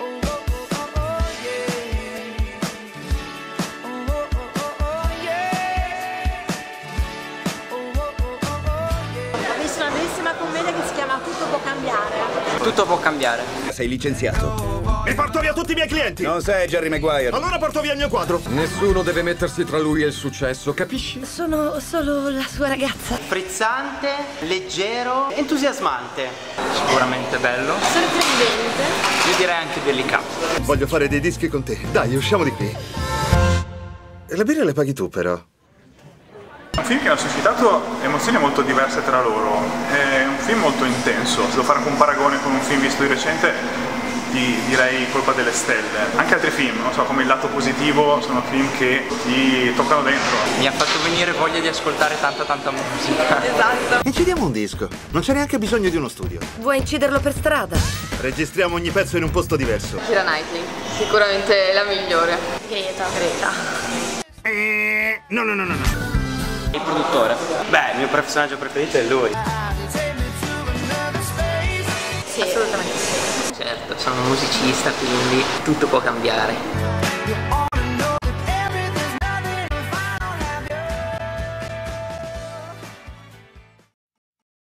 Ho visto una bellissima commedia che si chiama Tutto può cambiare. Tutto può cambiare. Sei licenziato. Mi porto via tutti i miei clienti! Non sei Jerry Maguire. Allora porto via il mio quadro! Nessuno deve mettersi tra lui e il successo, capisci? Sono solo la sua ragazza. Frizzante, leggero, entusiasmante. Sicuramente bello. Sorprendente. Direi anche delicato. Voglio fare dei dischi con te. Dai, usciamo di qui. Le birre le paghi tu, però. Un film che ha suscitato emozioni molto diverse tra loro, è un film molto intenso, se devo fare anche un paragone con un film visto di recente ti direi Colpa delle Stelle. Anche altri film, non so, come Il lato positivo, sono film che ti toccano dentro. Mi ha fatto venire voglia di ascoltare tanta tanta musica. Esatto. Incidiamo un disco. Non c'è neanche bisogno di uno studio. Vuoi inciderlo per strada? Registriamo ogni pezzo in un posto diverso. Kira Knightley, sicuramente la migliore. Greta. Greta. Eh, no, no, no, no, no. Il produttore. Beh, il mio personaggio preferito è lui. Sono un musicista, quindi tutto può cambiare.